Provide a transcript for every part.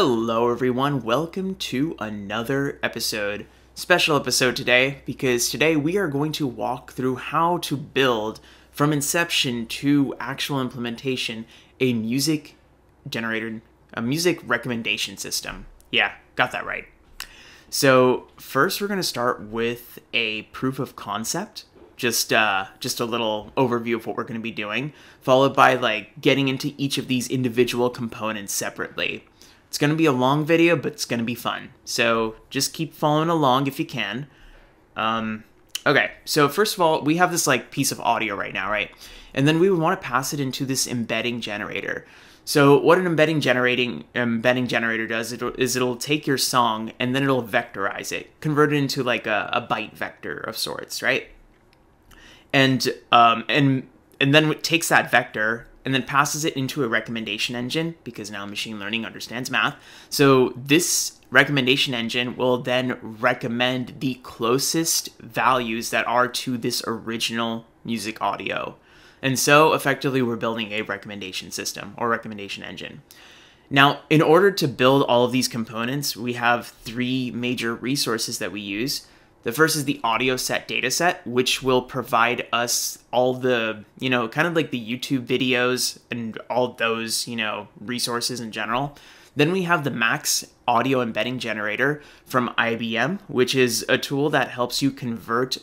Hello, everyone. Welcome to another episode. Special episode today because today we are going to walk through how to build from inception to actual implementation a music generator, a music recommendation system. Yeah, got that right. So, first we're going to start with a proof of concept just uh, just a little overview of what we're going to be doing, followed by like getting into each of these individual components separately. It's going to be a long video, but it's going to be fun. So just keep following along if you can. Um, okay, so first of all, we have this like piece of audio right now, right? And then we would want to pass it into this embedding generator. So what an embedding generating embedding generator does is it'll take your song and then it'll vectorize it, convert it into like a, a byte vector of sorts, right? and um, and and then it takes that vector and then passes it into a recommendation engine because now machine learning understands math. So this recommendation engine will then recommend the closest values that are to this original music audio. And so effectively we're building a recommendation system or recommendation engine. Now, in order to build all of these components, we have three major resources that we use. The first is the audio set dataset, which will provide us all the, you know, kind of like the YouTube videos and all those, you know, resources in general. Then we have the Max Audio Embedding Generator from IBM, which is a tool that helps you convert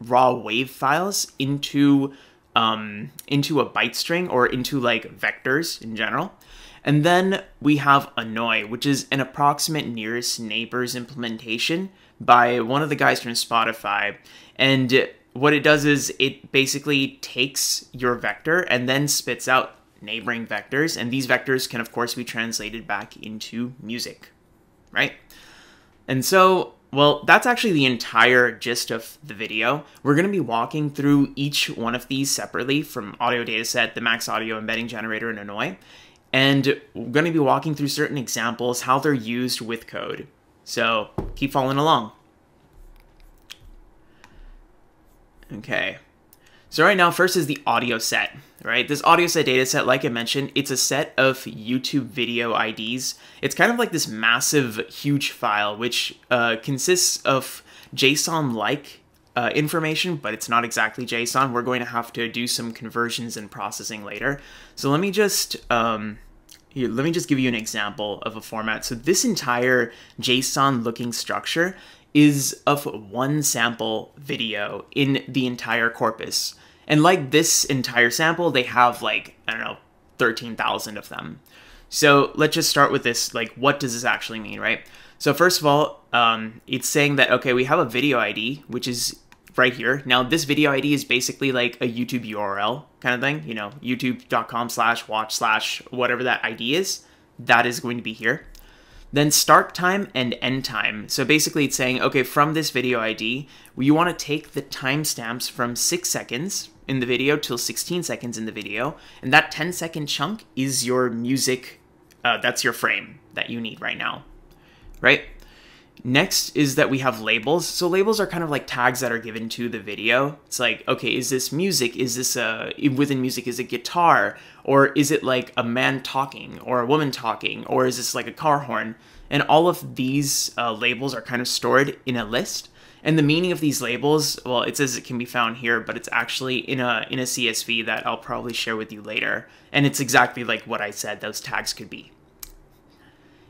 raw wave files into um, into a byte string or into like vectors in general. And then we have Annoy, which is an approximate nearest neighbors implementation by one of the guys from Spotify. And what it does is it basically takes your vector and then spits out neighboring vectors. And these vectors can, of course, be translated back into music, right? And so, well, that's actually the entire gist of the video. We're going to be walking through each one of these separately from Audio Dataset, the Max Audio Embedding Generator, and Annoy. And we're going to be walking through certain examples, how they're used with code. So keep following along. Okay. So right now, first is the audio set, right? This audio set data set, like I mentioned, it's a set of YouTube video IDs. It's kind of like this massive, huge file, which uh, consists of JSON-like uh, information, but it's not exactly JSON. We're going to have to do some conversions and processing later. So let me just um, here, let me just give you an example of a format. So this entire JSON-looking structure is of one sample video in the entire corpus. And like this entire sample, they have like, I don't know, 13,000 of them. So let's just start with this, like what does this actually mean, right? So first of all, um, it's saying that, okay, we have a video ID, which is right here. Now this video ID is basically like a YouTube URL kind of thing, you know, youtube.com slash watch slash whatever that ID is, that is going to be here. Then start time and end time. So basically it's saying, okay, from this video ID, you want to take the timestamps from 6 seconds in the video till 16 seconds in the video, and that 10 second chunk is your music, uh, that's your frame that you need right now, right? Next is that we have labels. So labels are kind of like tags that are given to the video. It's like, okay, is this music? Is this a, within music, is it guitar? Or is it like a man talking or a woman talking? Or is this like a car horn? And all of these uh, labels are kind of stored in a list. And the meaning of these labels, well, it says it can be found here, but it's actually in a in a CSV that I'll probably share with you later. And it's exactly like what I said those tags could be.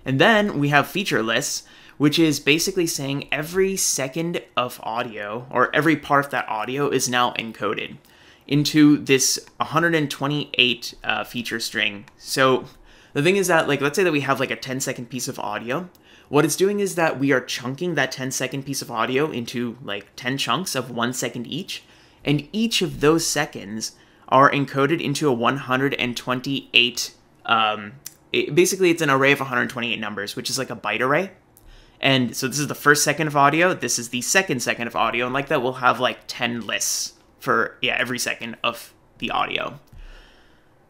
And then we have feature lists, which is basically saying every second of audio or every part of that audio is now encoded into this 128 uh, feature string. So the thing is that, like, let's say that we have like a 10 second piece of audio. What it's doing is that we are chunking that 10 second piece of audio into like 10 chunks of one second each, and each of those seconds are encoded into a 128. Um, it, basically, it's an array of 128 numbers, which is like a byte array. And so this is the first second of audio, this is the second second of audio, and like that we'll have like 10 lists for yeah, every second of the audio.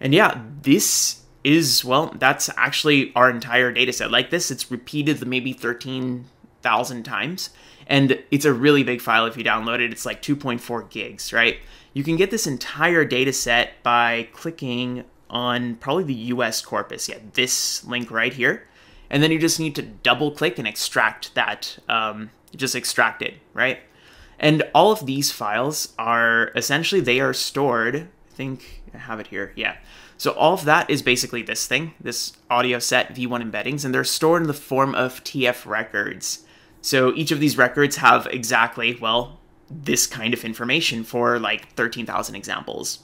And yeah, this is well, that's actually our entire data set. Like this, it's repeated the maybe 13,000 times. And it's a really big file if you download it. It's like 2.4 gigs, right? You can get this entire data set by clicking on probably the US corpus. Yeah, this link right here and then you just need to double click and extract that, um, just extract it, right? And all of these files are essentially, they are stored, I think I have it here, yeah. So all of that is basically this thing, this audio set v1 embeddings, and they're stored in the form of TF records. So each of these records have exactly, well, this kind of information for like 13,000 examples.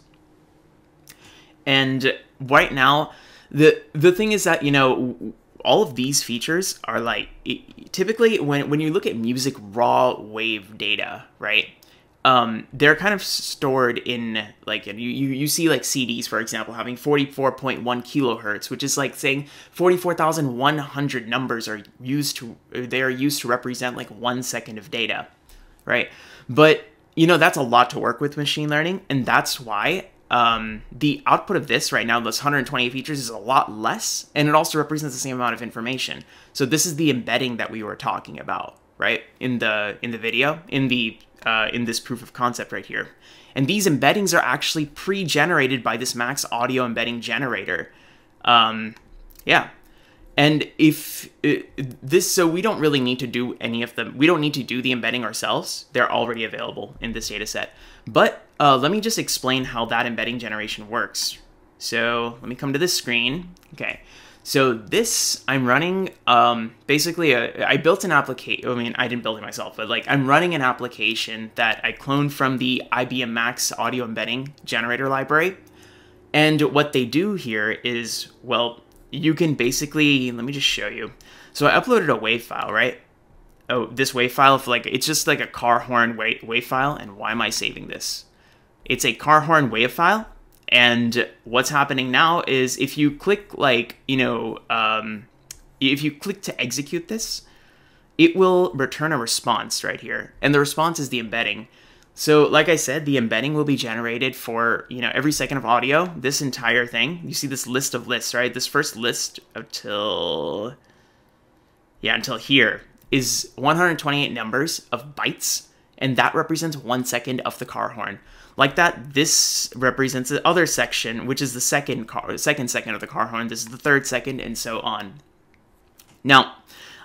And right now, the the thing is that, you know, all of these features are like typically when when you look at music raw wave data, right? Um, they're kind of stored in like you, you you see like CDs for example having 44.1 kilohertz, which is like saying 44,100 numbers are used to they are used to represent like one second of data, right? But you know that's a lot to work with machine learning, and that's why um, the output of this right now, this 128 features, is a lot less, and it also represents the same amount of information. So this is the embedding that we were talking about, right? In the in the video, in the uh, in this proof of concept right here. And these embeddings are actually pre-generated by this Max Audio embedding generator. Um, yeah, and if uh, this, so we don't really need to do any of them. We don't need to do the embedding ourselves. They're already available in this data set. But uh, let me just explain how that embedding generation works. So let me come to this screen. Okay. So this, I'm running, um, basically, a, I built an application, I mean, I didn't build it myself, but like I'm running an application that I cloned from the IBM Max audio embedding generator library. And what they do here is, well, you can basically, let me just show you. So I uploaded a WAV file, right? Oh, this WAV file, for like it's just like a car horn WAV, WAV file, and why am I saving this? It's a car horn WAV file, and what's happening now is if you click like, you know, um, if you click to execute this, it will return a response right here. And the response is the embedding. So like I said, the embedding will be generated for, you know, every second of audio, this entire thing. You see this list of lists, right? This first list until, yeah, until here is 128 numbers of bytes, and that represents one second of the car horn. Like that, this represents the other section, which is the second car, second second of the car horn. This is the third second, and so on. Now,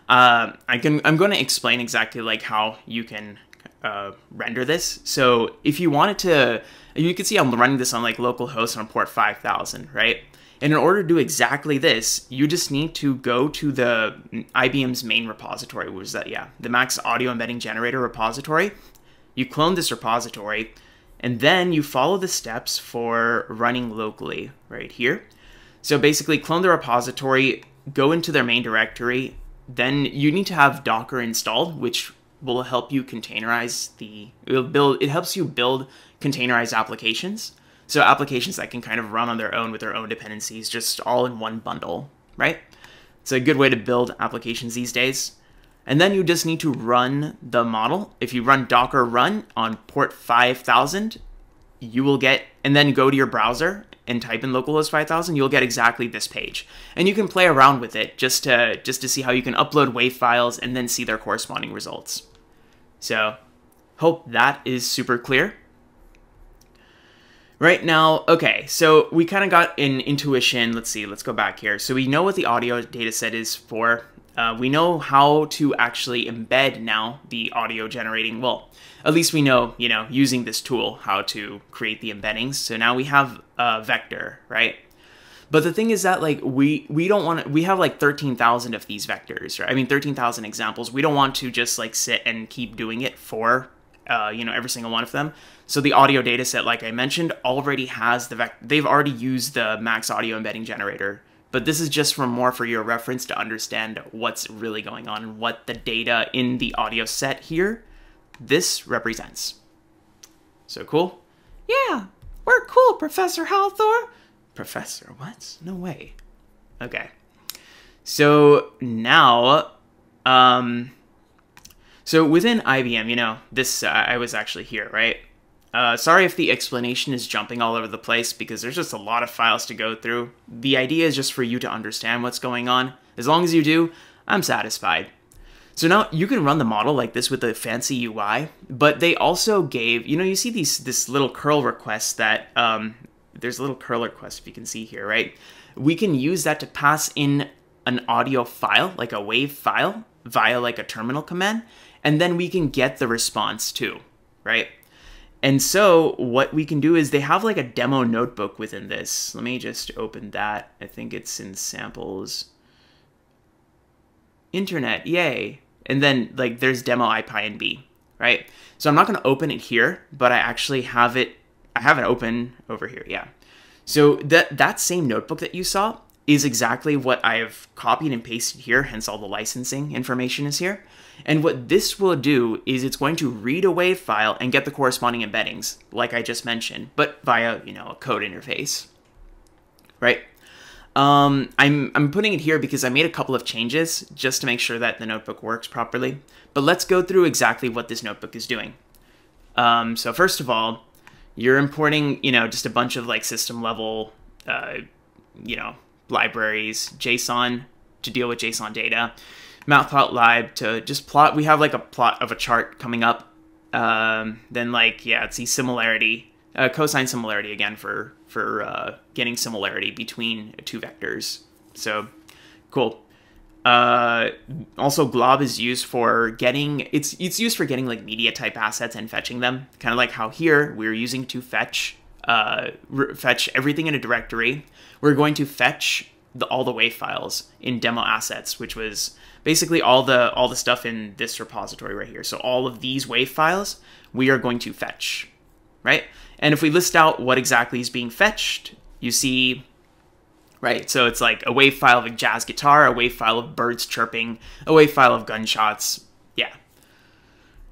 uh, I can I'm going to explain exactly like how you can uh, render this. So if you wanted to, you can see I'm running this on like localhost on port 5000, right? And in order to do exactly this, you just need to go to the IBM's main repository, which is that, yeah, the Max Audio Embedding Generator repository. You clone this repository, and then you follow the steps for running locally right here. So basically, clone the repository, go into their main directory, then you need to have Docker installed, which will help you containerize the it'll build it helps you build containerized applications. So applications that can kind of run on their own with their own dependencies just all in one bundle right? It's a good way to build applications these days. And then you just need to run the model. If you run docker run on port 5000 you will get and then go to your browser and type in localhost 5000 you'll get exactly this page. And you can play around with it just to just to see how you can upload wave files and then see their corresponding results so, hope that is super clear. Right now, okay, so we kind of got an intuition. Let's see, let's go back here. So we know what the audio data set is for. Uh, we know how to actually embed now the audio generating, well, at least we know, you know, using this tool, how to create the embeddings. So now we have a vector, right? But the thing is that like we we don't want to we have like 13,000 of these vectors, right? I mean 13,000 examples. We don't want to just like sit and keep doing it for uh, you know every single one of them. So the audio data set like I mentioned already has the vec they've already used the max audio embedding generator. But this is just for more for your reference to understand what's really going on what the data in the audio set here this represents. So cool? Yeah, we're cool, Professor Halthor. Professor, what? No way. Okay. So now, um, so within IBM, you know, this, uh, I was actually here, right? Uh, sorry if the explanation is jumping all over the place because there's just a lot of files to go through. The idea is just for you to understand what's going on. As long as you do, I'm satisfied. So now you can run the model like this with a fancy UI, but they also gave, you know, you see these this little curl request that um, there's a little curl request if you can see here, right? We can use that to pass in an audio file, like a wave file, via like a terminal command, and then we can get the response too, right? And so what we can do is they have like a demo notebook within this. Let me just open that. I think it's in samples. Internet, yay. And then like there's demo IPy and B, right? So I'm not going to open it here, but I actually have it I have it open over here. Yeah. So that that same notebook that you saw is exactly what I have copied and pasted here, hence all the licensing information is here. And what this will do is it's going to read a WAV file and get the corresponding embeddings, like I just mentioned, but via, you know, a code interface, right? Um, I'm, I'm putting it here because I made a couple of changes just to make sure that the notebook works properly. But let's go through exactly what this notebook is doing. Um, so first of all, you're importing, you know, just a bunch of like system level, uh, you know, libraries, JSON to deal with JSON data, Matplotlib to just plot. We have like a plot of a chart coming up. Um, then like yeah, it's the similarity, uh, cosine similarity again for for uh, getting similarity between two vectors. So cool. Uh, also, glob is used for getting it's it's used for getting like media type assets and fetching them. Kind of like how here we're using to fetch uh, fetch everything in a directory. We're going to fetch the, all the WAV files in demo assets, which was basically all the all the stuff in this repository right here. So all of these WAV files we are going to fetch, right? And if we list out what exactly is being fetched, you see right? So it's like a wave file of a jazz guitar, a wave file of birds chirping, a wave file of gunshots. Yeah.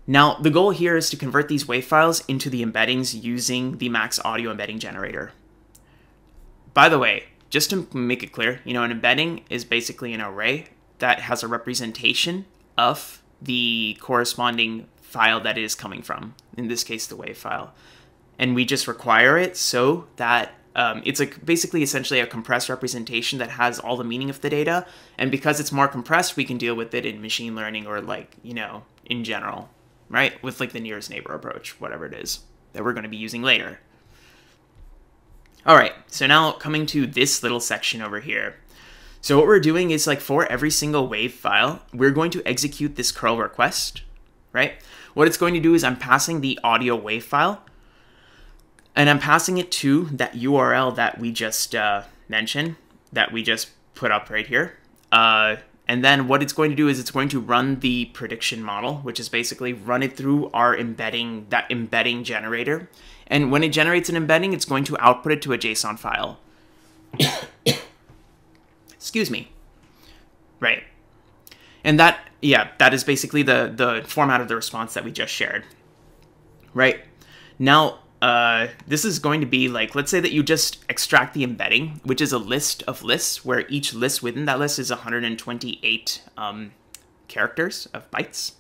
Now, the goal here is to convert these wave files into the embeddings using the Max Audio Embedding Generator. By the way, just to make it clear, you know, an embedding is basically an array that has a representation of the corresponding file that it is coming from, in this case, the wave file. And we just require it so that um, it's like basically essentially a compressed representation that has all the meaning of the data. And because it's more compressed, we can deal with it in machine learning or like, you know, in general, right? With like the nearest neighbor approach, whatever it is that we're going to be using later. All right, so now coming to this little section over here. So what we're doing is like for every single wave file, we're going to execute this curl request, right? What it's going to do is I'm passing the audio wave file and I'm passing it to that URL that we just uh, mentioned, that we just put up right here. Uh, and then what it's going to do is it's going to run the prediction model, which is basically run it through our embedding, that embedding generator. And when it generates an embedding, it's going to output it to a JSON file. Excuse me. Right. And that, yeah, that is basically the, the format of the response that we just shared. Right. Now, uh, this is going to be like, let's say that you just extract the embedding, which is a list of lists where each list within that list is 128 um, characters of bytes.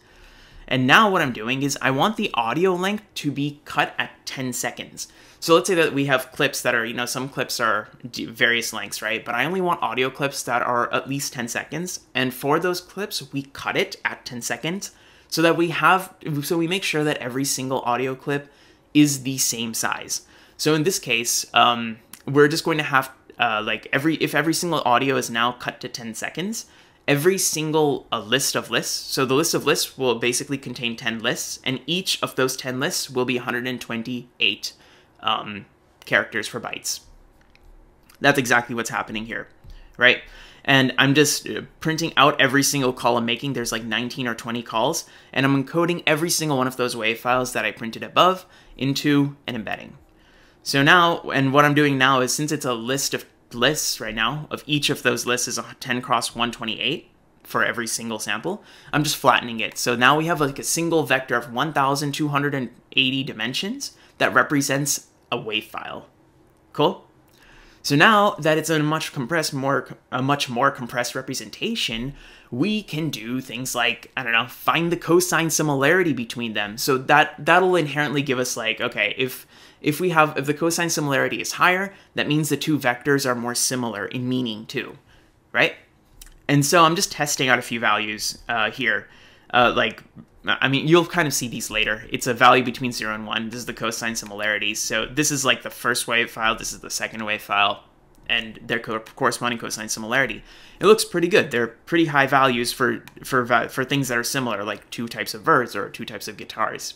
And now what I'm doing is I want the audio length to be cut at 10 seconds. So let's say that we have clips that are, you know, some clips are various lengths, right? But I only want audio clips that are at least 10 seconds. And for those clips, we cut it at 10 seconds so that we have, so we make sure that every single audio clip is the same size. So in this case, um, we're just going to have uh, like every if every single audio is now cut to 10 seconds, every single uh, list of lists. So the list of lists will basically contain 10 lists, and each of those 10 lists will be 128 um, characters for bytes. That's exactly what's happening here, right? And I'm just uh, printing out every single call I'm making. There's like 19 or 20 calls, and I'm encoding every single one of those WAV files that I printed above into an embedding. So now, and what I'm doing now is since it's a list of lists right now, of each of those lists is a 10 cross 128 for every single sample, I'm just flattening it. So now we have like a single vector of 1,280 dimensions that represents a WAV file. Cool? So now that it's a much compressed, more a much more compressed representation, we can do things like I don't know, find the cosine similarity between them. So that that'll inherently give us like okay, if if we have if the cosine similarity is higher, that means the two vectors are more similar in meaning too, right? And so I'm just testing out a few values uh, here, uh, like I mean, you'll kind of see these later. It's a value between 0 and 1. This is the cosine similarity. So this is like the first wave file. This is the second wave file. and their co- corresponding cosine similarity. It looks pretty good. They're pretty high values for for for things that are similar, like two types of verbs or two types of guitars.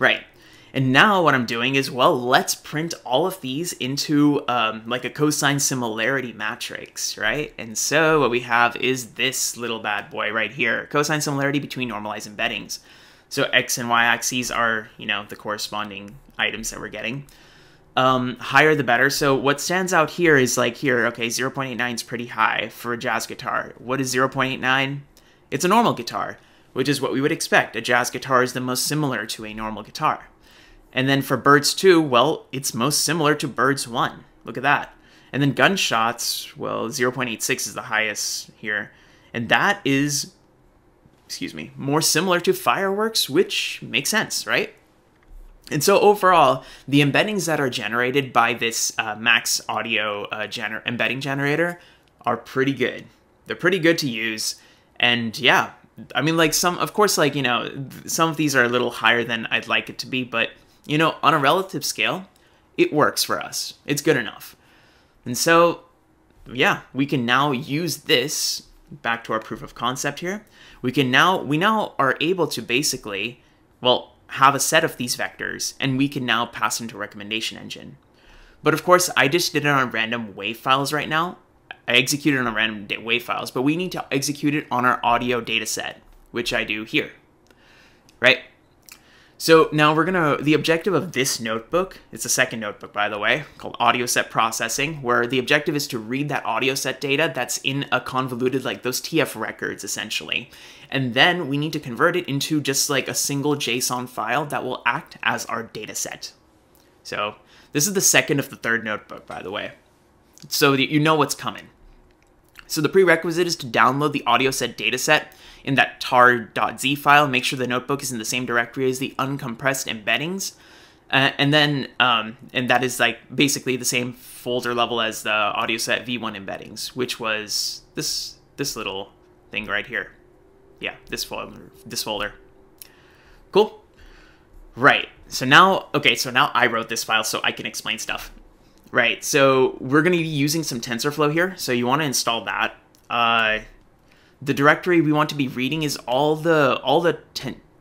Right. And now what I'm doing is, well, let's print all of these into um, like a cosine similarity matrix, right? And so what we have is this little bad boy right here, cosine similarity between normalized embeddings. So x and y axes are, you know, the corresponding items that we're getting. Um, higher the better. So what stands out here is like here, okay, 0.89 is pretty high for a jazz guitar. What is 0.89? It's a normal guitar, which is what we would expect. A jazz guitar is the most similar to a normal guitar. And then for birds 2, well, it's most similar to birds 1. Look at that. And then gunshots, well, 0.86 is the highest here. And that is, excuse me, more similar to fireworks, which makes sense, right? And so overall, the embeddings that are generated by this uh, Max Audio uh, gener embedding generator are pretty good. They're pretty good to use. And yeah, I mean, like some, of course, like, you know, some of these are a little higher than I'd like it to be, but you know, on a relative scale, it works for us. It's good enough. And so, yeah, we can now use this back to our proof of concept here. We can now, we now are able to basically, well, have a set of these vectors and we can now pass into recommendation engine. But of course, I just did it on random WAV files right now. I executed on random WAV files, but we need to execute it on our audio data set, which I do here, right? So now we're gonna, the objective of this notebook, it's a second notebook by the way, called audio set processing, where the objective is to read that audio set data that's in a convoluted, like those TF records essentially. And then we need to convert it into just like a single JSON file that will act as our data set. So this is the second of the third notebook, by the way. So you know what's coming. So the prerequisite is to download the audio set dataset in that tar.z file. Make sure the notebook is in the same directory as the uncompressed embeddings. Uh, and then, um, and that is like basically the same folder level as the audio set v1 embeddings, which was this this little thing right here. Yeah, this folder. This folder. Cool. Right. So now, okay, so now I wrote this file so I can explain stuff. Right, so we're going to be using some TensorFlow here, so you want to install that. Uh, the directory we want to be reading is all the all the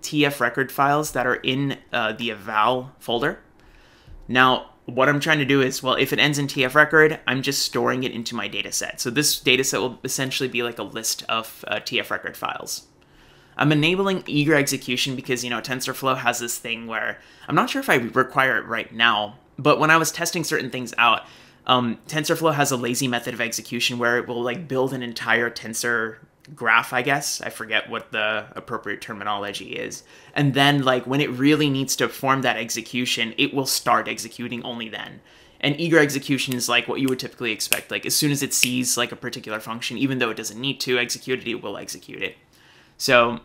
TF record files that are in uh, the eval folder. Now, what I'm trying to do is, well, if it ends in TF record, I'm just storing it into my data set. So this data set will essentially be like a list of uh, TF record files. I'm enabling eager execution because, you know, TensorFlow has this thing where I'm not sure if I require it right now, but when I was testing certain things out, um, TensorFlow has a lazy method of execution where it will like build an entire tensor graph, I guess. I forget what the appropriate terminology is. And then like when it really needs to form that execution, it will start executing only then. And eager execution is like what you would typically expect. Like as soon as it sees like a particular function, even though it doesn't need to execute it, it will execute it. So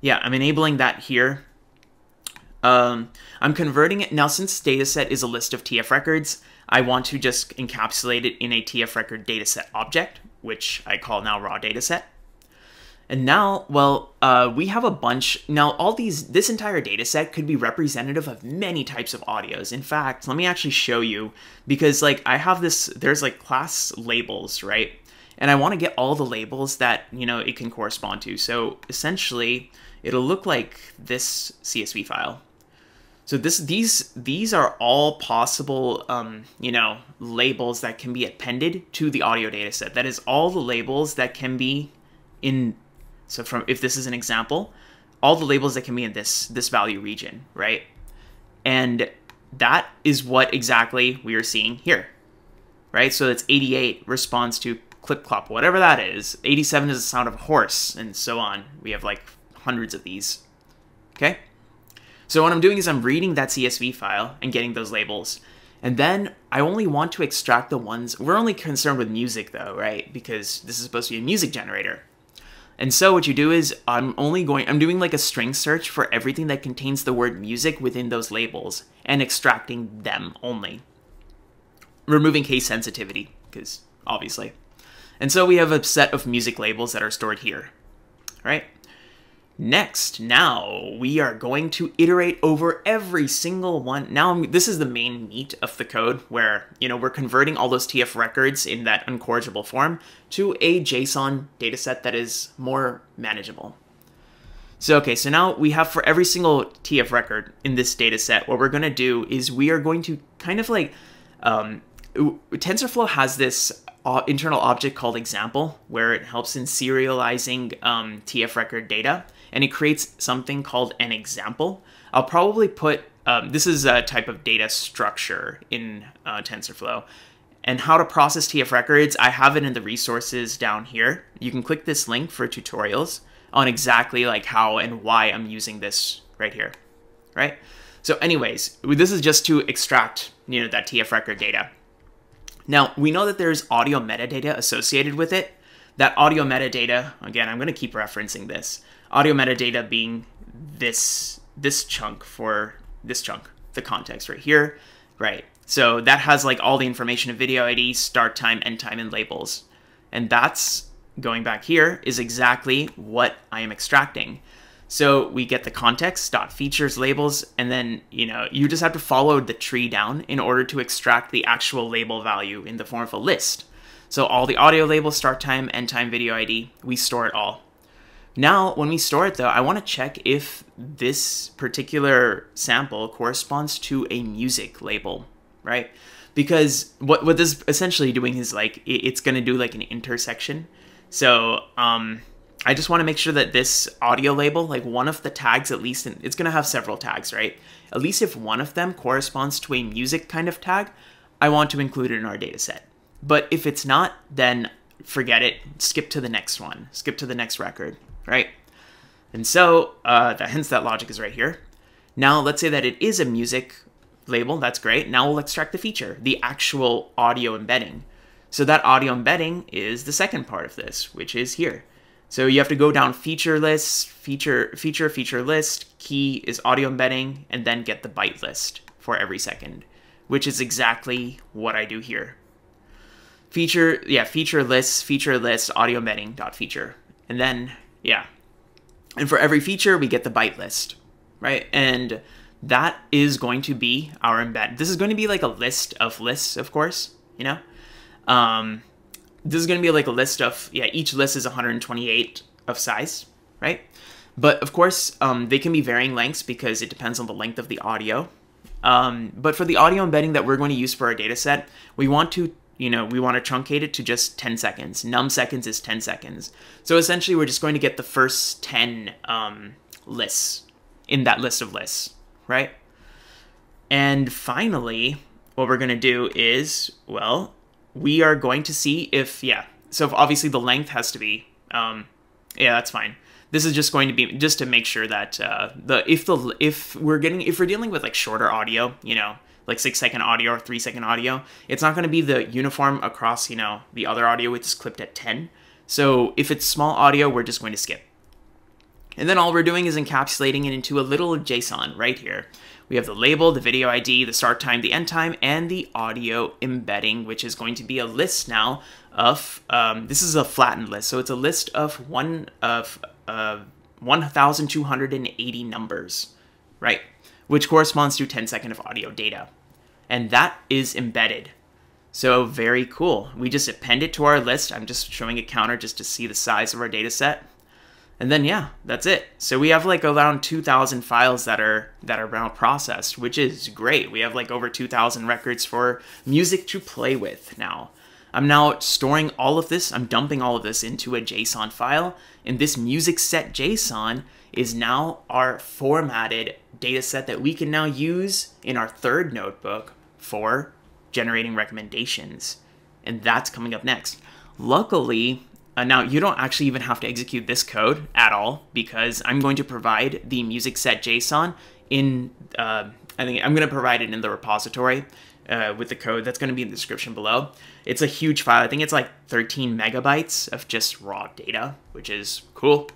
yeah, I'm enabling that here. Um, I'm converting it now since dataset is a list of TF records. I want to just encapsulate it in a TF record dataset object, which I call now raw dataset. And now, well, uh, we have a bunch. Now, all these, this entire dataset could be representative of many types of audios. In fact, let me actually show you because, like, I have this, there's like class labels, right? And I want to get all the labels that, you know, it can correspond to. So essentially, it'll look like this CSV file. So this these these are all possible um, you know labels that can be appended to the audio dataset. That is all the labels that can be in so from if this is an example, all the labels that can be in this this value region, right? And that is what exactly we are seeing here. Right? So it's 88 responds to clip clop, whatever that is. 87 is the sound of a horse, and so on. We have like hundreds of these. Okay? So what I'm doing is I'm reading that CSV file and getting those labels. And then I only want to extract the ones, we're only concerned with music though, right? Because this is supposed to be a music generator. And so what you do is I'm only going, I'm doing like a string search for everything that contains the word music within those labels and extracting them only. Removing case sensitivity, because obviously. And so we have a set of music labels that are stored here, right? Next, now we are going to iterate over every single one. Now, this is the main meat of the code where, you know, we're converting all those TF records in that uncorrigible form to a JSON dataset that is more manageable. So, okay, so now we have for every single TF record in this dataset, what we're going to do is we are going to kind of like, um, TensorFlow has this uh, internal object called example where it helps in serializing um, TF record data and it creates something called an example. I'll probably put, um, this is a type of data structure in uh, TensorFlow. And how to process TF records, I have it in the resources down here. You can click this link for tutorials on exactly like how and why I'm using this right here, right? So anyways, this is just to extract, you know, that TF record data. Now, we know that there's audio metadata associated with it. That audio metadata, again, I'm going to keep referencing this. Audio metadata being this this chunk for this chunk, the context right here, right? So that has like all the information of video ID, start time, end time, and labels. And that's, going back here, is exactly what I am extracting. So we get the context, dot features, labels, and then, you know, you just have to follow the tree down in order to extract the actual label value in the form of a list. So all the audio labels, start time, end time, video ID, we store it all. Now, when we store it though, I want to check if this particular sample corresponds to a music label, right? Because what, what this is essentially doing is like, it's going to do like an intersection. So, um, I just want to make sure that this audio label, like one of the tags at least, it's going to have several tags, right? At least if one of them corresponds to a music kind of tag, I want to include it in our data set. But if it's not, then forget it. Skip to the next one. Skip to the next record, right? And so, uh, that, hence that logic is right here. Now, let's say that it is a music label. That's great. Now we'll extract the feature, the actual audio embedding. So that audio embedding is the second part of this, which is here. So you have to go down feature list, feature, feature, feature list, key is audio embedding, and then get the byte list for every second, which is exactly what I do here. Feature, yeah, feature list, feature list, audio embedding dot feature. And then, yeah. And for every feature, we get the byte list, right? And that is going to be our embed. This is going to be like a list of lists, of course, you know? Um, this is going to be like a list of, yeah, each list is 128 of size, right? But of course, um, they can be varying lengths because it depends on the length of the audio. Um, but for the audio embedding that we're going to use for our data set, we want to, you know, we want to truncate it to just 10 seconds. Num seconds is 10 seconds. So essentially, we're just going to get the first 10 um, lists in that list of lists, right? And finally, what we're going to do is, well, we are going to see if, yeah, so if obviously the length has to be, um, yeah, that's fine. This is just going to be just to make sure that uh, the if the if we're getting if we're dealing with like shorter audio, you know, like six second audio or three second audio, it's not going to be the uniform across you know the other audio which is clipped at ten. So if it's small audio, we're just going to skip. And then all we're doing is encapsulating it into a little JSON right here. We have the label, the video ID, the start time, the end time, and the audio embedding, which is going to be a list now of, um, this is a flattened list. So it's a list of one of uh, 1,280 numbers, right? Which corresponds to 10 second of audio data. And that is embedded. So very cool. We just append it to our list. I'm just showing a counter just to see the size of our data set and then yeah that's it so we have like around 2000 files that are that are now processed which is great we have like over 2000 records for music to play with now i'm now storing all of this i'm dumping all of this into a json file and this music set json is now our formatted data set that we can now use in our third notebook for generating recommendations and that's coming up next luckily uh, now, you don't actually even have to execute this code at all because I'm going to provide the music set JSON in, uh, I think I'm going to provide it in the repository uh, with the code that's going to be in the description below. It's a huge file. I think it's like 13 megabytes of just raw data, which is cool,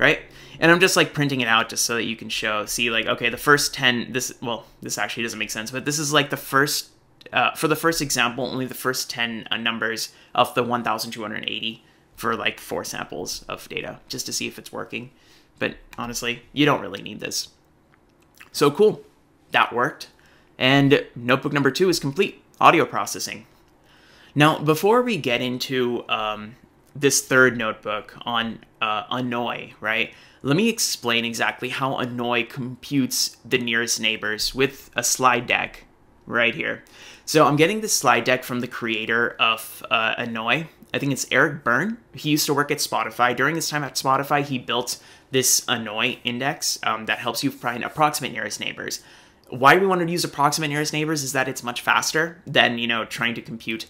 right? And I'm just like printing it out just so that you can show, see like, okay, the first 10, this, well, this actually doesn't make sense, but this is like the first, uh, for the first example, only the first 10 uh, numbers of the 1,280 for like four samples of data just to see if it's working. But honestly, you don't really need this. So cool, that worked. And notebook number two is complete, audio processing. Now, before we get into um, this third notebook on uh, Annoy, right? Let me explain exactly how Annoy computes the nearest neighbors with a slide deck right here. So I'm getting this slide deck from the creator of uh, Annoy. I think it's Eric Berne. He used to work at Spotify. During his time at Spotify, he built this Annoy index um, that helps you find approximate nearest neighbors. Why we wanted to use approximate nearest neighbors is that it's much faster than, you know, trying to compute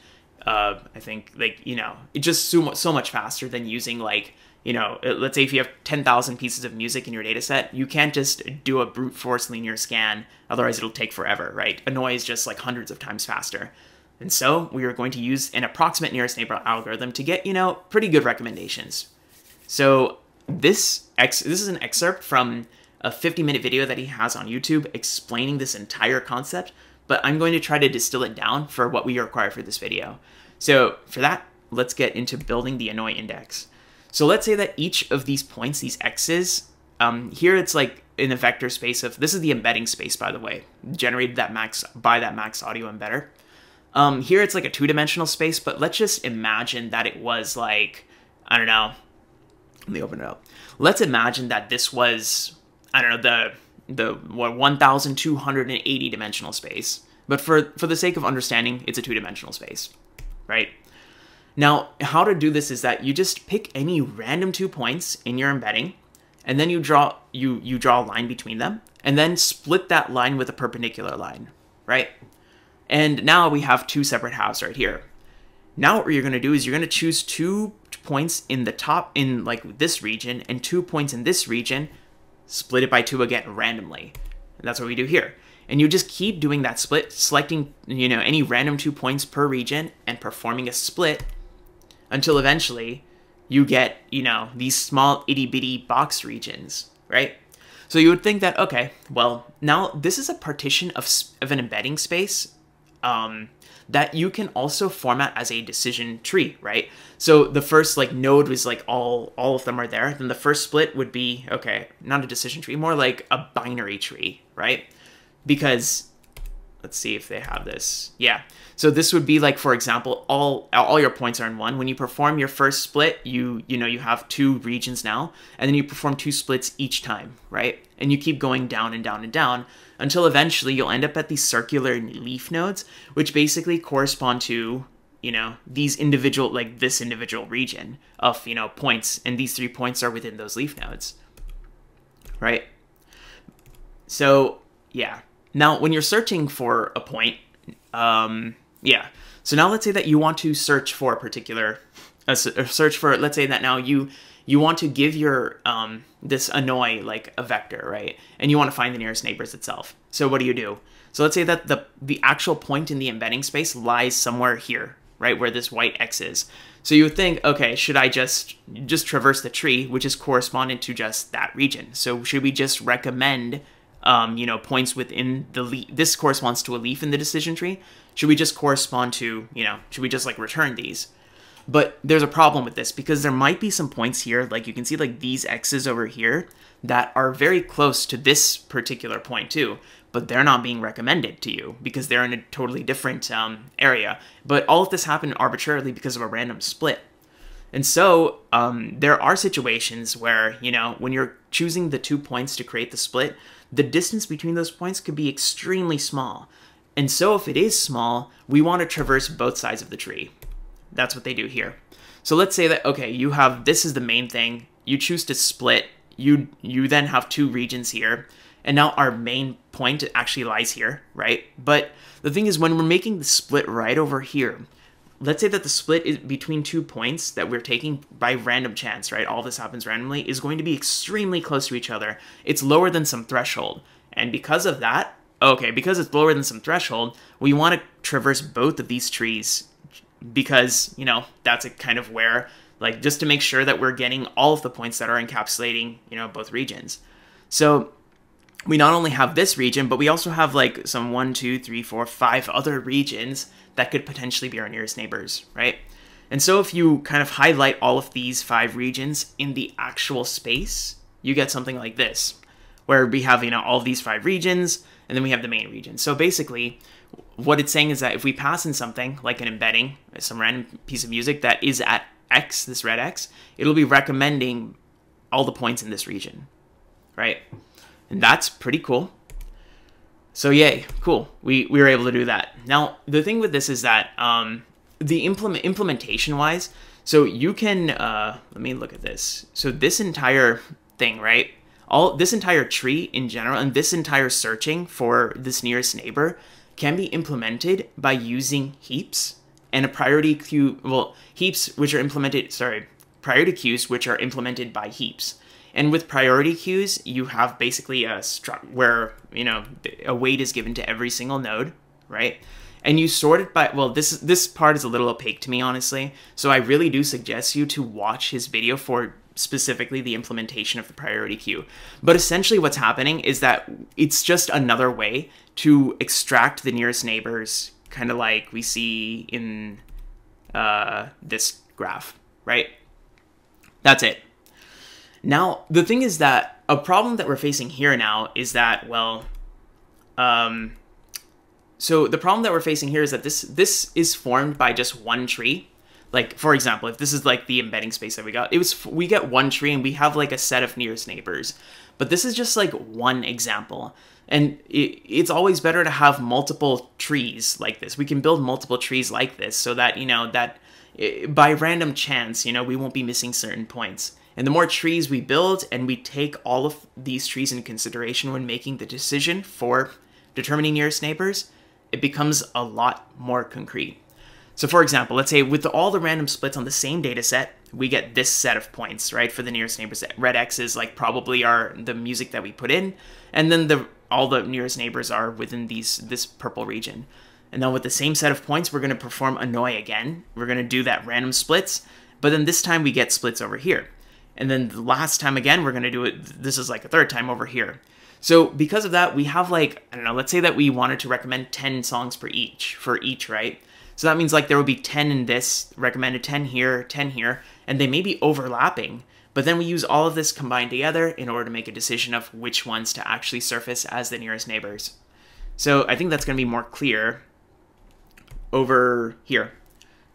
uh, I think like you know it just so much, so much faster than using like you know let's say if you have 10,000 pieces of music in your data set you can't just do a brute force linear scan otherwise it'll take forever right? Annoy is just like hundreds of times faster. And so we are going to use an approximate nearest neighbor algorithm to get you know pretty good recommendations. So this ex this is an excerpt from a 50 minute video that he has on YouTube explaining this entire concept but I'm going to try to distill it down for what we require for this video. So for that, let's get into building the annoy index. So let's say that each of these points, these x's, um, here it's like in a vector space of, this is the embedding space, by the way, generated that max by that max audio embedder. Um, here it's like a two-dimensional space, but let's just imagine that it was like, I don't know, let me open it up. Let's imagine that this was, I don't know, the the what 1280 dimensional space. But for for the sake of understanding, it's a two-dimensional space, right? Now, how to do this is that you just pick any random two points in your embedding, and then you draw you you draw a line between them, and then split that line with a perpendicular line, right? And now we have two separate halves right here. Now what you're going to do is you're going to choose two points in the top in like this region and two points in this region split it by two again randomly. And that's what we do here. And you just keep doing that split, selecting, you know, any random two points per region and performing a split until eventually you get, you know, these small itty bitty box regions, right? So you would think that, okay, well, now this is a partition of, of an embedding space um, that you can also format as a decision tree, right? So the first like node was like all all of them are there. Then the first split would be okay, not a decision tree, more like a binary tree, right? Because let's see if they have this. Yeah. So this would be like, for example, all all your points are in one. When you perform your first split, you you know you have two regions now, and then you perform two splits each time, right? And you keep going down and down and down until eventually you'll end up at these circular leaf nodes, which basically correspond to you know these individual like this individual region of you know points, and these three points are within those leaf nodes, right? So yeah. Now, when you're searching for a point, um, yeah. So now let's say that you want to search for a particular, uh, search for, let's say that now you you want to give your um, this annoy like a vector, right? And you want to find the nearest neighbors itself. So what do you do? So let's say that the the actual point in the embedding space lies somewhere here, right, where this white x is. So you would think, okay, should I just just traverse the tree, which is correspondent to just that region? So should we just recommend um, you know, points within the leaf. This corresponds to a leaf in the decision tree. Should we just correspond to, you know, should we just like return these? But there's a problem with this because there might be some points here, like you can see like these x's over here that are very close to this particular point too, but they're not being recommended to you because they're in a totally different um, area. But all of this happened arbitrarily because of a random split. And so um, there are situations where, you know, when you're choosing the two points to create the split, the distance between those points could be extremely small. And so if it is small, we want to traverse both sides of the tree. That's what they do here. So let's say that, okay, you have, this is the main thing, you choose to split, you, you then have two regions here, and now our main point actually lies here, right? But the thing is, when we're making the split right over here, let's say that the split is between two points that we're taking by random chance, right? All this happens randomly, is going to be extremely close to each other. It's lower than some threshold. And because of that, okay, because it's lower than some threshold, we want to traverse both of these trees because, you know, that's a kind of where, like, just to make sure that we're getting all of the points that are encapsulating, you know, both regions. So we not only have this region, but we also have like some one, two, three, four, five other regions that could potentially be our nearest neighbors, right? And so if you kind of highlight all of these five regions in the actual space, you get something like this, where we have, you know, all these five regions, and then we have the main region. So basically, what it's saying is that if we pass in something like an embedding, some random piece of music that is at X, this red X, it'll be recommending all the points in this region, right? And that's pretty cool. So yay, cool. We, we were able to do that. Now, the thing with this is that um, the implement implementation wise, so you can, uh, let me look at this. So this entire thing, right? All this entire tree in general and this entire searching for this nearest neighbor can be implemented by using heaps and a priority queue, well, heaps which are implemented, sorry, priority queues which are implemented by heaps. And with priority queues, you have basically a struct where, you know, a weight is given to every single node, right? And you sort it by, well, this this part is a little opaque to me, honestly. So I really do suggest you to watch his video for specifically the implementation of the priority queue. But essentially what's happening is that it's just another way to extract the nearest neighbors, kind of like we see in uh, this graph, right? That's it. Now, the thing is that a problem that we're facing here now is that, well, um, so the problem that we're facing here is that this this is formed by just one tree. Like, for example, if this is like the embedding space that we got, it was we get one tree and we have like a set of nearest neighbors. But this is just like one example. And it, it's always better to have multiple trees like this. We can build multiple trees like this so that, you know, that eh, by random chance, you know, we won't be missing certain points. And the more trees we build and we take all of these trees in consideration when making the decision for determining nearest neighbors, it becomes a lot more concrete. So for example, let's say with all the random splits on the same data set, we get this set of points, right, for the nearest neighbors. Red X is like probably our the music that we put in, and then the all the nearest neighbors are within these this purple region. And then with the same set of points, we're going to perform annoy again. We're going to do that random splits, but then this time we get splits over here. And then the last time again, we're going to do it, this is like a third time over here. So because of that, we have like, I don't know, let's say that we wanted to recommend 10 songs per each, for each, right? So that means like there will be 10 in this, recommended 10 here, 10 here, and they may be overlapping. But then we use all of this combined together in order to make a decision of which ones to actually surface as the nearest neighbors. So I think that's going to be more clear over here,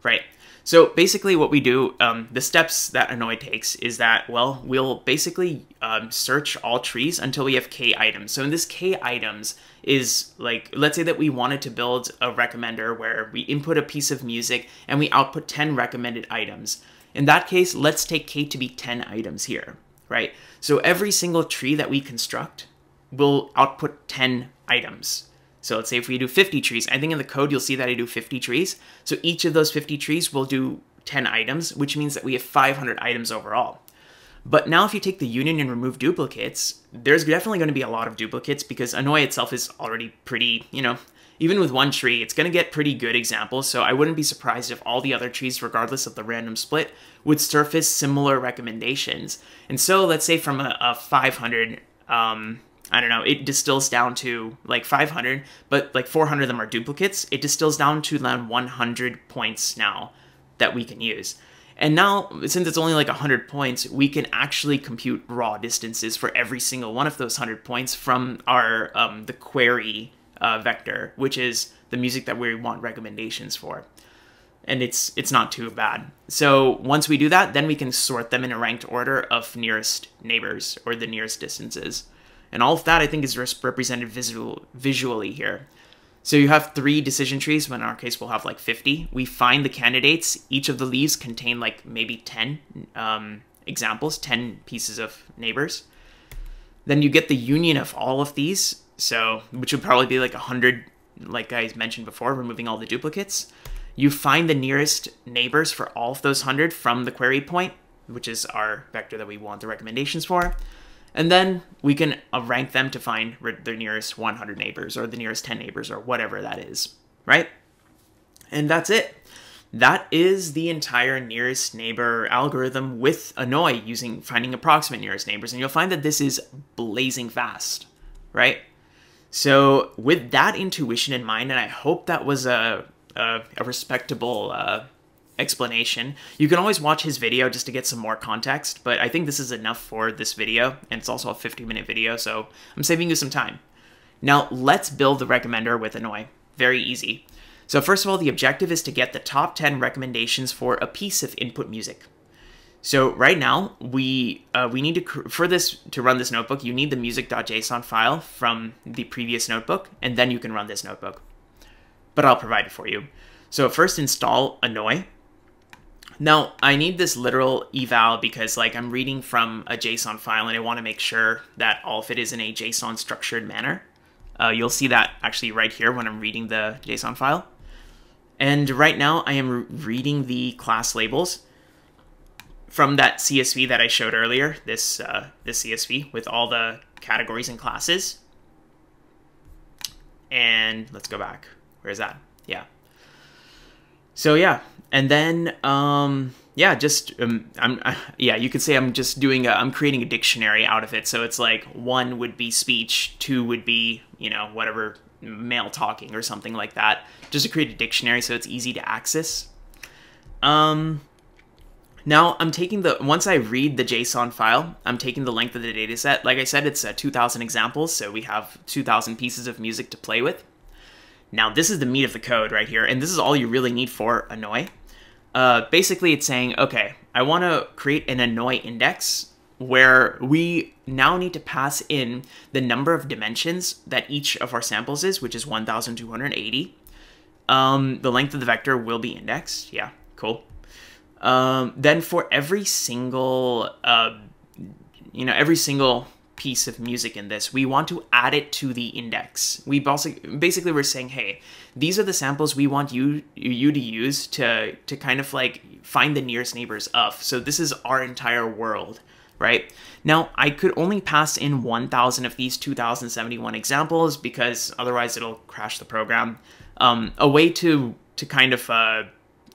right? So basically what we do, um, the steps that Annoy takes is that, well, we'll basically um, search all trees until we have k items. So in this k items is like, let's say that we wanted to build a recommender where we input a piece of music and we output 10 recommended items. In that case, let's take k to be 10 items here, right? So every single tree that we construct will output 10 items. So let's say if we do 50 trees, I think in the code you'll see that I do 50 trees. So each of those 50 trees will do 10 items, which means that we have 500 items overall. But now if you take the union and remove duplicates, there's definitely going to be a lot of duplicates because Annoy itself is already pretty, you know, even with one tree, it's going to get pretty good examples, so I wouldn't be surprised if all the other trees, regardless of the random split, would surface similar recommendations. And so let's say from a, a 500 um, I don't know, it distills down to like 500, but like 400 of them are duplicates. It distills down to around 100 points now that we can use. And now, since it's only like 100 points, we can actually compute raw distances for every single one of those 100 points from our um, the query uh, vector, which is the music that we want recommendations for. And it's it's not too bad. So once we do that, then we can sort them in a ranked order of nearest neighbors or the nearest distances. And all of that, I think, is represented visual, visually here. So you have three decision trees, but in our case, we'll have like 50. We find the candidates. Each of the leaves contain like maybe 10 um, examples, 10 pieces of neighbors. Then you get the union of all of these, so which would probably be like 100, like I mentioned before, removing all the duplicates. You find the nearest neighbors for all of those 100 from the query point, which is our vector that we want the recommendations for. And then we can uh, rank them to find their nearest 100 neighbors or the nearest 10 neighbors or whatever that is, right? And that's it. That is the entire nearest neighbor algorithm with Annoy using finding approximate nearest neighbors. And you'll find that this is blazing fast, right? So with that intuition in mind, and I hope that was a, a, a respectable uh, explanation. You can always watch his video just to get some more context, but I think this is enough for this video, and it's also a 50 minute video, so I'm saving you some time. Now, let's build the recommender with Annoy. Very easy. So first of all, the objective is to get the top 10 recommendations for a piece of input music. So right now, we uh, we need to for this to run this notebook, you need the music.json file from the previous notebook, and then you can run this notebook. But I'll provide it for you. So first install Annoy. Now I need this literal eval because like I'm reading from a JSON file and I want to make sure that all of it is in a JSON structured manner. Uh, you'll see that actually right here when I'm reading the JSON file. And right now I am reading the class labels from that CSV that I showed earlier, this, uh, this CSV with all the categories and classes. And let's go back. Where is that? Yeah. So yeah, and then um, yeah, just um, I'm uh, yeah, you could say I'm just doing a I'm creating a dictionary out of it. So it's like one would be speech, two would be you know whatever male talking or something like that, just to create a dictionary so it's easy to access. Um, now I'm taking the, once I read the JSON file, I'm taking the length of the dataset. Like I said, it's uh, 2,000 examples, so we have 2,000 pieces of music to play with. Now this is the meat of the code right here, and this is all you really need for Annoy. Uh, basically, it's saying, okay, I want to create an Annoy index where we now need to pass in the number of dimensions that each of our samples is, which is 1,280. Um, the length of the vector will be indexed. Yeah, cool. Um, then for every single, uh, you know, every single piece of music in this, we want to add it to the index. We basically, basically we're saying, hey, these are the samples we want you you to use to to kind of like find the nearest neighbors of. So this is our entire world, right? Now I could only pass in 1,000 of these 2,071 examples because otherwise it'll crash the program. Um, a way to to kind of uh,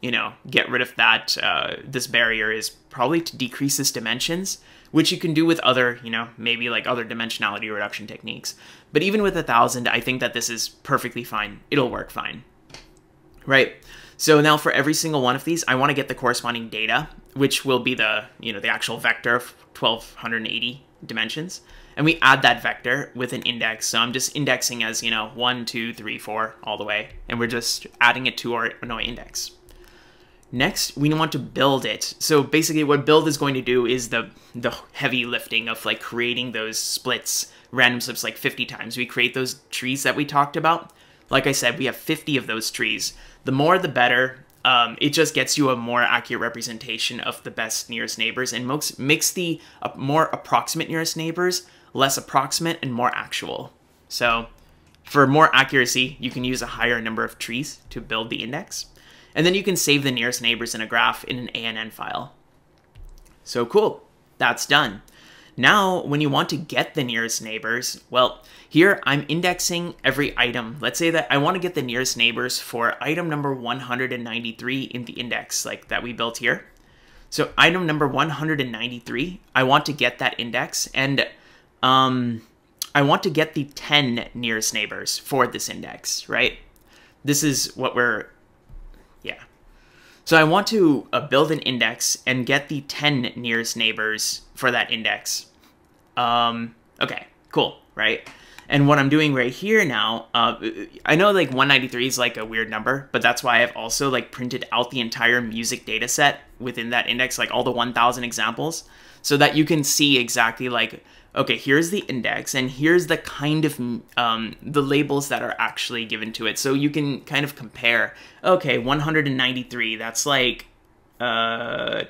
you know, get rid of that, uh, this barrier is probably to decrease its dimensions, which you can do with other, you know, maybe like other dimensionality reduction techniques. But even with a thousand, I think that this is perfectly fine. It'll work fine, right? So now for every single one of these, I want to get the corresponding data, which will be the, you know, the actual vector of 1280 dimensions. And we add that vector with an index. So I'm just indexing as, you know, one, two, three, four, all the way. And we're just adding it to our Annoy index. Next, we want to build it. So basically what build is going to do is the the heavy lifting of like creating those splits, random splits like 50 times. We create those trees that we talked about. Like I said, we have 50 of those trees. The more the better. Um, it just gets you a more accurate representation of the best nearest neighbors and makes, the uh, more approximate nearest neighbors less approximate and more actual. So for more accuracy, you can use a higher number of trees to build the index. And then you can save the nearest neighbors in a graph in an ANN file. So cool, that's done. Now, when you want to get the nearest neighbors, well, here I'm indexing every item. Let's say that I want to get the nearest neighbors for item number 193 in the index, like that we built here. So item number 193, I want to get that index, and um, I want to get the 10 nearest neighbors for this index, right? This is what we're. So I want to uh, build an index and get the 10 nearest neighbors for that index. Um, okay, cool, right? And what I'm doing right here now, uh, I know like 193 is like a weird number, but that's why I've also like printed out the entire music data set within that index, like all the 1000 examples, so that you can see exactly like okay, here's the index, and here's the kind of um, the labels that are actually given to it. So you can kind of compare. Okay, 193. That's like, uh,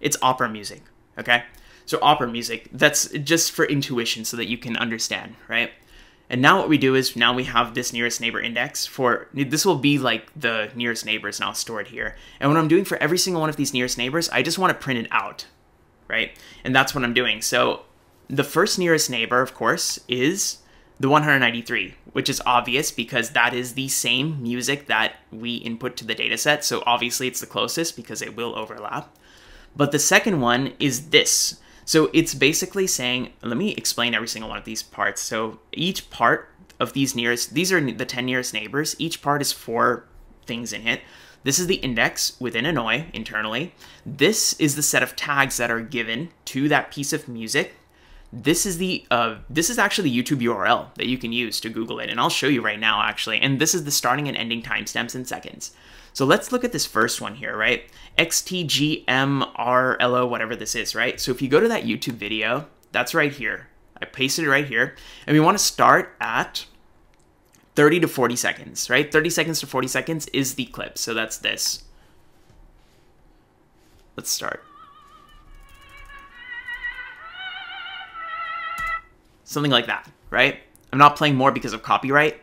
it's opera music. Okay, so opera music. That's just for intuition, so that you can understand, right? And now what we do is now we have this nearest neighbor index for, this will be like the nearest neighbors now stored here. And what I'm doing for every single one of these nearest neighbors, I just want to print it out, right? And that's what I'm doing. So the first nearest neighbor, of course, is the 193, which is obvious because that is the same music that we input to the dataset. So obviously it's the closest because it will overlap. But the second one is this. So it's basically saying, let me explain every single one of these parts. So each part of these nearest, these are the 10 nearest neighbors. Each part is four things in it. This is the index within Annoy internally. This is the set of tags that are given to that piece of music. This is the uh, this is actually the YouTube URL that you can use to Google it, and I'll show you right now actually. And this is the starting and ending timestamps in seconds. So let's look at this first one here, right? XTGMRLO, whatever this is, right? So if you go to that YouTube video, that's right here. I pasted it right here, and we want to start at 30 to 40 seconds, right? 30 seconds to 40 seconds is the clip. So that's this. Let's start. Something like that, right? I'm not playing more because of copyright,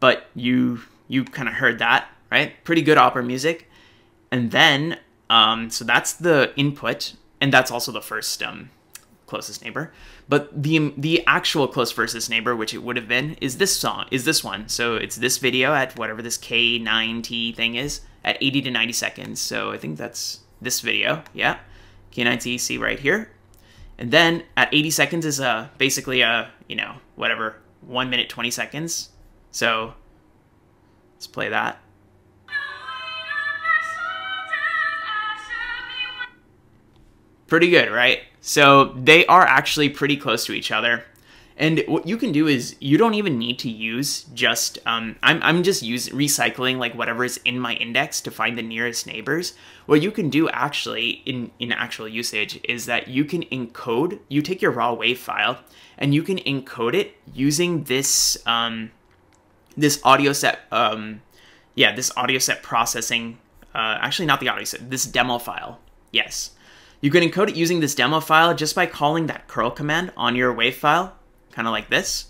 but you you kind of heard that, right? Pretty good opera music. And then, um, so that's the input, and that's also the first um, closest neighbor. But the the actual close versus neighbor, which it would have been, is this song, is this one. So it's this video at whatever this K9T thing is at 80 to 90 seconds. So I think that's this video, yeah. K9T, see right here. And then at 80 seconds is a basically a, you know, whatever, 1 minute 20 seconds. So let's play that. Pretty good, right? So they are actually pretty close to each other. And what you can do is you don't even need to use just um, I'm I'm just use recycling like whatever is in my index to find the nearest neighbors. What you can do actually in in actual usage is that you can encode. You take your raw wave file and you can encode it using this um, this AudioSet. Um, yeah, this AudioSet processing. Uh, actually, not the AudioSet. This demo file. Yes. You can encode it using this demo file just by calling that curl command on your wave file, kind of like this.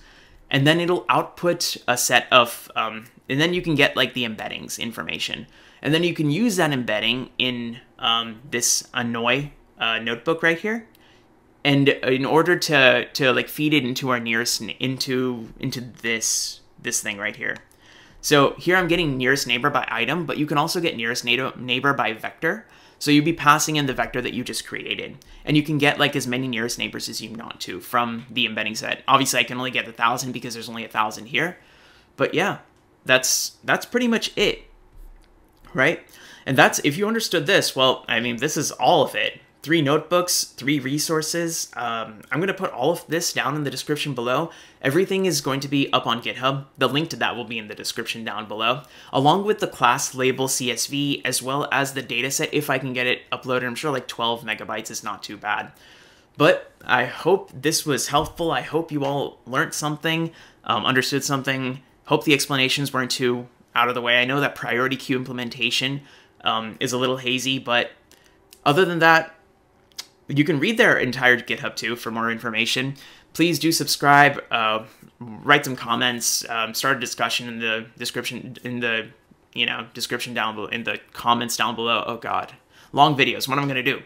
And then it'll output a set of, um, and then you can get like the embeddings information. And then you can use that embedding in um, this Annoy uh, notebook right here. And in order to, to like feed it into our nearest, into, into this, this thing right here. So here I'm getting nearest neighbor by item, but you can also get nearest neighbor by vector. So you'd be passing in the vector that you just created. And you can get like as many nearest neighbors as you want to from the embedding set. Obviously I can only get a thousand because there's only a thousand here. But yeah, that's that's pretty much it. Right? And that's if you understood this, well, I mean this is all of it three notebooks, three resources. Um, I'm going to put all of this down in the description below. Everything is going to be up on GitHub. The link to that will be in the description down below, along with the class label CSV, as well as the dataset if I can get it uploaded. I'm sure like 12 megabytes is not too bad. But I hope this was helpful. I hope you all learned something, um, understood something. Hope the explanations weren't too out of the way. I know that priority queue implementation um, is a little hazy, but other than that, you can read their entire GitHub too for more information. Please do subscribe, uh, write some comments, um, start a discussion in the description in the you know description down below in the comments down below. Oh God, long videos. What am I gonna do?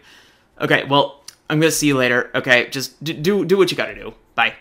Okay, well I'm gonna see you later. Okay, just do do what you gotta do. Bye.